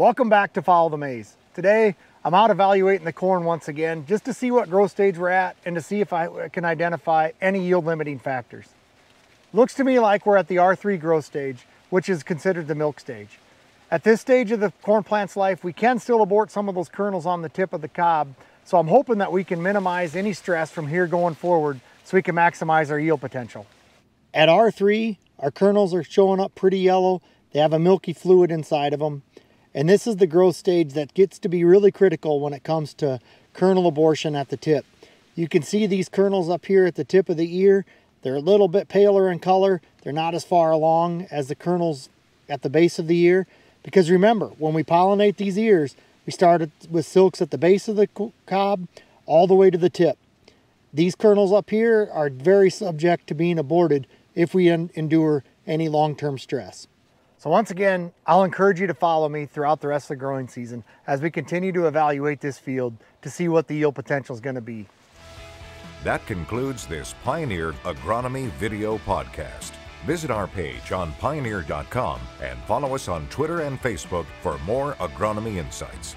Welcome back to Follow the Maize. Today, I'm out evaluating the corn once again just to see what growth stage we're at and to see if I can identify any yield limiting factors. Looks to me like we're at the R3 growth stage, which is considered the milk stage. At this stage of the corn plant's life, we can still abort some of those kernels on the tip of the cob, so I'm hoping that we can minimize any stress from here going forward so we can maximize our yield potential. At R3, our kernels are showing up pretty yellow. They have a milky fluid inside of them. And this is the growth stage that gets to be really critical when it comes to kernel abortion at the tip. You can see these kernels up here at the tip of the ear. They're a little bit paler in color. They're not as far along as the kernels at the base of the ear. Because remember, when we pollinate these ears, we started with silks at the base of the cob all the way to the tip. These kernels up here are very subject to being aborted if we endure any long-term stress. So once again, I'll encourage you to follow me throughout the rest of the growing season as we continue to evaluate this field to see what the yield potential is going to be. That concludes this Pioneer Agronomy video podcast. Visit our page on pioneer.com and follow us on Twitter and Facebook for more agronomy insights.